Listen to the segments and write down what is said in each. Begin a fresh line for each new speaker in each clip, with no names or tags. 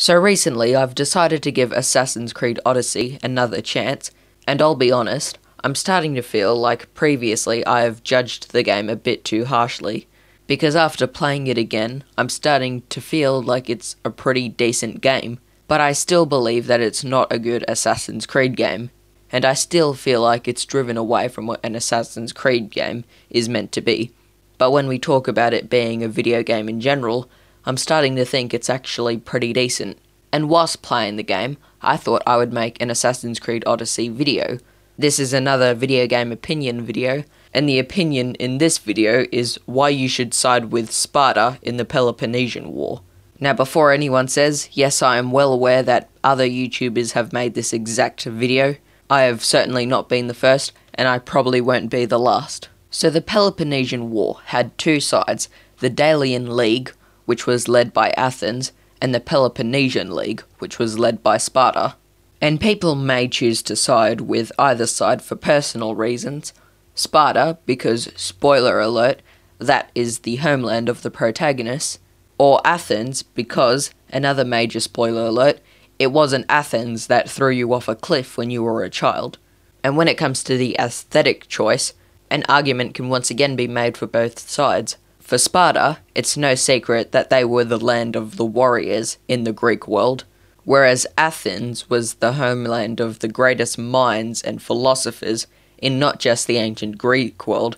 So recently, I've decided to give Assassin's Creed Odyssey another chance, and I'll be honest, I'm starting to feel like previously I have judged the game a bit too harshly. Because after playing it again, I'm starting to feel like it's a pretty decent game, but I still believe that it's not a good Assassin's Creed game, and I still feel like it's driven away from what an Assassin's Creed game is meant to be. But when we talk about it being a video game in general, I'm starting to think it's actually pretty decent. And whilst playing the game, I thought I would make an Assassin's Creed Odyssey video. This is another video game opinion video, and the opinion in this video is why you should side with Sparta in the Peloponnesian War. Now, before anyone says, yes, I am well aware that other YouTubers have made this exact video. I have certainly not been the first, and I probably won't be the last. So, the Peloponnesian War had two sides the Delian League, which was led by Athens, and the Peloponnesian League, which was led by Sparta. And people may choose to side with either side for personal reasons. Sparta, because, spoiler alert, that is the homeland of the protagonists, or Athens, because, another major spoiler alert, it wasn't Athens that threw you off a cliff when you were a child. And when it comes to the aesthetic choice, an argument can once again be made for both sides. For Sparta, it's no secret that they were the land of the warriors in the Greek world, whereas Athens was the homeland of the greatest minds and philosophers in not just the ancient Greek world,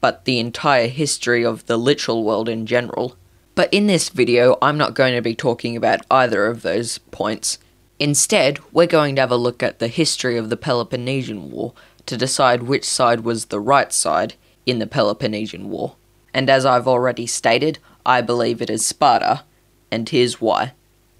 but the entire history of the literal world in general. But in this video, I'm not going to be talking about either of those points. Instead, we're going to have a look at the history of the Peloponnesian War to decide which side was the right side in the Peloponnesian War and as I've already stated, I believe it is Sparta, and here's why.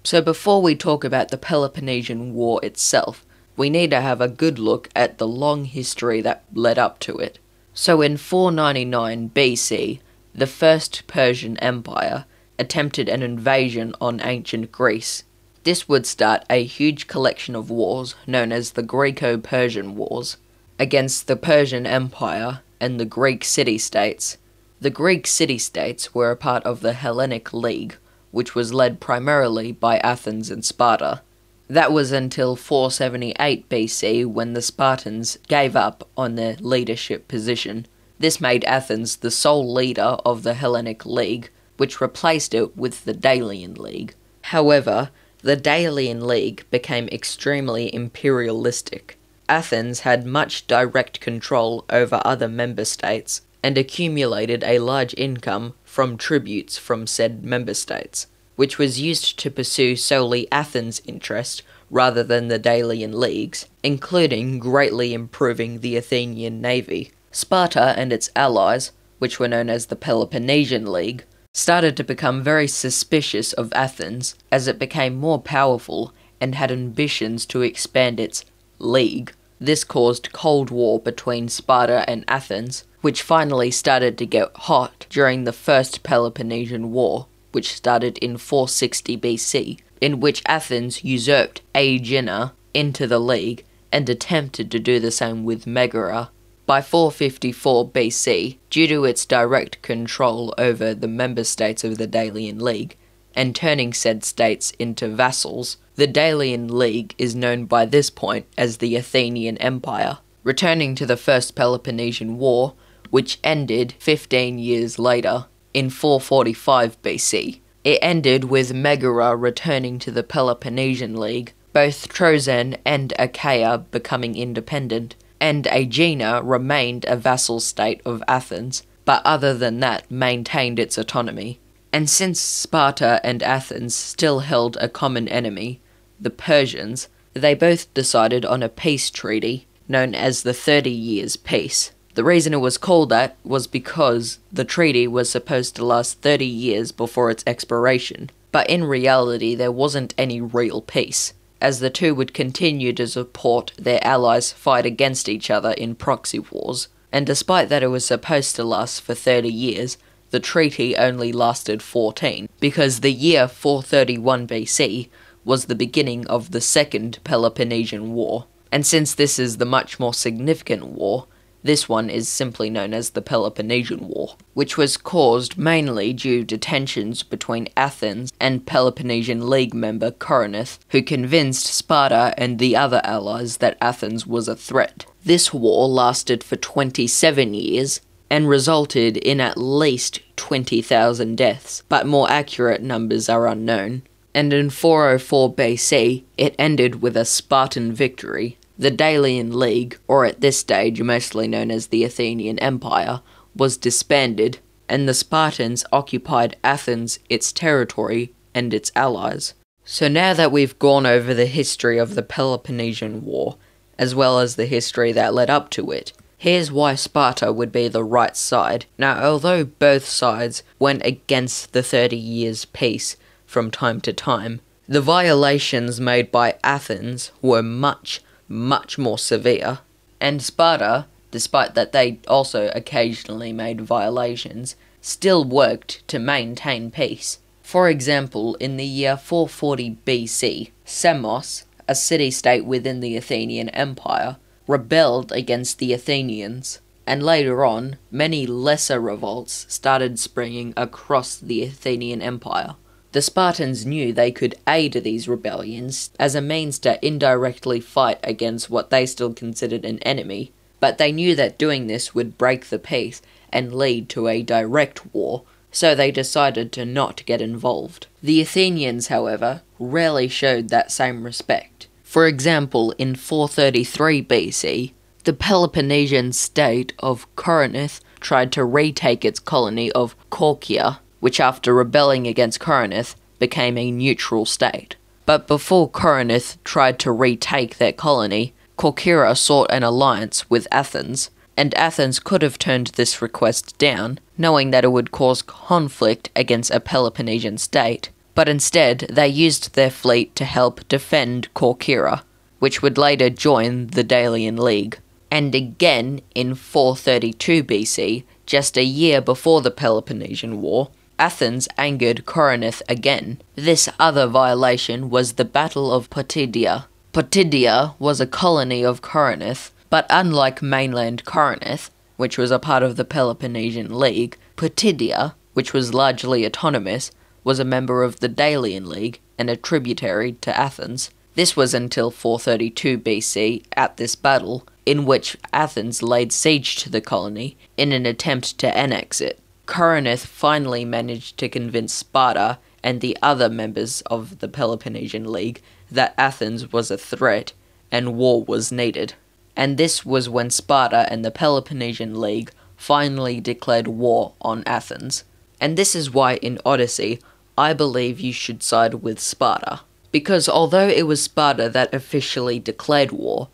So before we talk about the Peloponnesian War itself, we need to have a good look at the long history that led up to it. So in 499 BC, the First Persian Empire attempted an invasion on ancient Greece. This would start a huge collection of wars known as the Greco Persian Wars against the Persian Empire and the Greek city states the Greek city states were a part of the Hellenic League, which was led primarily by Athens and Sparta. That was until 478 BC when the Spartans gave up on their leadership position. This made Athens the sole leader of the Hellenic League, which replaced it with the Delian League. However, the Delian League became extremely imperialistic. Athens had much direct control over other member states, and accumulated a large income from tributes from said member states, which was used to pursue solely Athens' interest rather than the Delian League's, including greatly improving the Athenian navy. Sparta and its allies, which were known as the Peloponnesian League, started to become very suspicious of Athens as it became more powerful and had ambitions to expand its league. This caused Cold War between Sparta and Athens, which finally started to get hot during the First Peloponnesian War, which started in 460 BC, in which Athens usurped Aegina into the League and attempted to do the same with Megara. By 454 BC, due to its direct control over the member states of the Delian League, and turning said states into vassals, the Delian League is known by this point as the Athenian Empire. Returning to the First Peloponnesian War, which ended 15 years later in 445 BC. It ended with Megara returning to the Peloponnesian League, both Troezen and Achaia becoming independent, and Aegina remained a vassal state of Athens, but other than that maintained its autonomy. And since Sparta and Athens still held a common enemy, the Persians, they both decided on a peace treaty known as the Thirty Years' Peace. The reason it was called that was because the treaty was supposed to last 30 years before its expiration, but in reality there wasn't any real peace, as the two would continue to support their allies' fight against each other in proxy wars. And despite that it was supposed to last for 30 years, the treaty only lasted 14, because the year 431 BC was the beginning of the Second Peloponnesian War. And since this is the much more significant war, This one is simply known as the Peloponnesian War, which was caused mainly due to tensions between Athens and Peloponnesian League member Corinth, who convinced Sparta and the other allies that Athens was a threat. This war lasted for 27 years and resulted in at least 20,000 deaths, but more accurate numbers are unknown. And in 404 BC, it ended with a Spartan victory the Delian League, or at this stage mostly known as the Athenian Empire, was disbanded, and the Spartans occupied Athens, its territory, and its allies. So now that we've gone over the history of the Peloponnesian War, as well as the history that led up to it, here's why Sparta would be the right side. Now, although both sides went against the Thirty Years' Peace from time to time, the violations made by Athens were much, much more severe. And Sparta, despite that they also occasionally made violations, still worked to maintain peace. For example, in the year 440 BC, Samos, a city state within the Athenian Empire, rebelled against the Athenians, and later on, many lesser revolts started springing across the Athenian Empire. The Spartans knew they could aid these rebellions as a means to indirectly fight against what they still considered an enemy, but they knew that doing this would break the peace and lead to a direct war, so they decided to not get involved. The Athenians, however, rarely showed that same respect. For example, in 433 BC, the Peloponnesian state of Corinth tried to retake its colony of Corcyra which after rebelling against Corinth became a neutral state. But before Corinth tried to retake their colony, Corcyra sought an alliance with Athens, and Athens could have turned this request down, knowing that it would cause conflict against a Peloponnesian state, but instead they used their fleet to help defend Corcyra, which would later join the Delian League. And again in 432 BC, just a year before the Peloponnesian War, Athens angered Corinth again. This other violation was the Battle of Potidaea. Potidaea was a colony of Corinth, but unlike mainland Corinth, which was a part of the Peloponnesian League, Potidaea, which was largely autonomous, was a member of the Delian League and a tributary to Athens. This was until 432 BC at this battle, in which Athens laid siege to the colony in an attempt to annex it. Corinth finally managed to convince Sparta and the other members of the Peloponnesian League that Athens was a threat and war was needed. And this was when Sparta and the Peloponnesian League finally declared war on Athens. And this is why in Odyssey, I believe you should side with Sparta. Because although it was Sparta that officially declared war,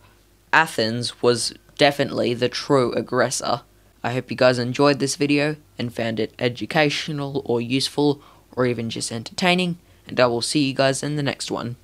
Athens was definitely the true aggressor. I hope you guys enjoyed this video and found it educational or useful or even just entertaining, and I will see you guys in the next one.